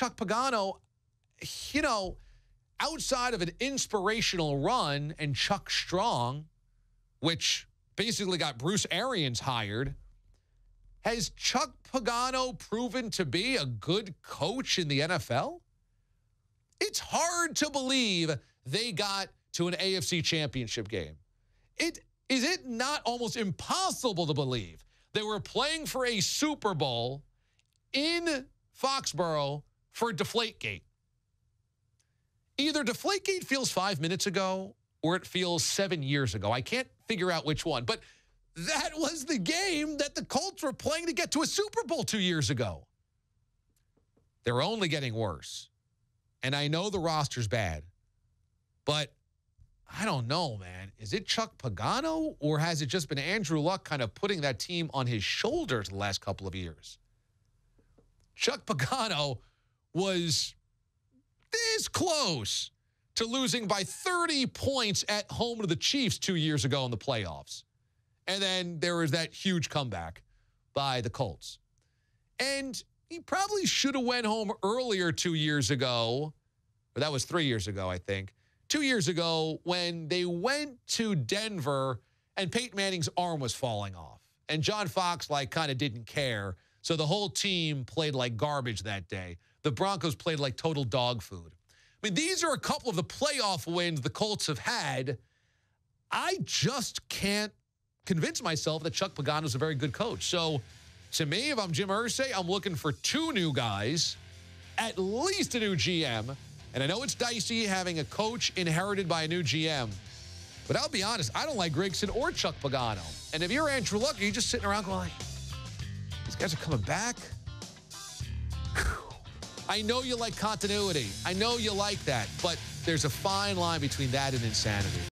Chuck Pagano, you know, outside of an inspirational run and Chuck Strong, which basically got Bruce Arians hired, has Chuck Pagano proven to be a good coach in the NFL? It's hard to believe they got to an AFC championship game. It is it not almost impossible to believe they were playing for a Super Bowl in Foxborough for Deflategate. Either Deflategate feels five minutes ago or it feels seven years ago. I can't figure out which one, but that was the game that the Colts were playing to get to a Super Bowl two years ago. They're only getting worse. And I know the roster's bad, but I don't know, man. Is it Chuck Pagano or has it just been Andrew Luck kind of putting that team on his shoulders the last couple of years? Chuck Pagano was this close to losing by 30 points at home to the Chiefs two years ago in the playoffs. And then there was that huge comeback by the Colts. And he probably should have went home earlier two years ago. Or that was three years ago, I think. Two years ago when they went to Denver and Peyton Manning's arm was falling off. And John Fox, like, kind of didn't care. So the whole team played like garbage that day. The Broncos played like total dog food. I mean, these are a couple of the playoff wins the Colts have had. I just can't convince myself that Chuck Pagano is a very good coach. So to me, if I'm Jim Irsay, I'm looking for two new guys, at least a new GM. And I know it's dicey having a coach inherited by a new GM. But I'll be honest, I don't like Grigson or Chuck Pagano. And if you're Andrew Luck, are you're just sitting around going, like, these guys are coming back. I know you like continuity. I know you like that, but there's a fine line between that and insanity.